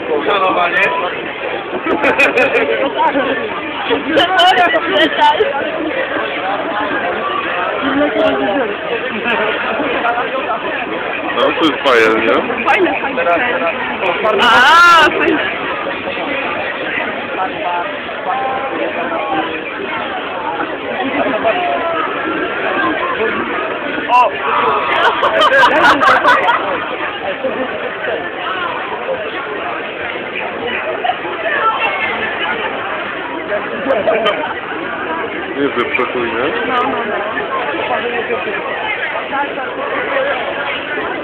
Szanowanie. No, to jest fajne, nie? Fajne, fajne. A, fajne. O! Nie, że przekój, nie? No, no, no.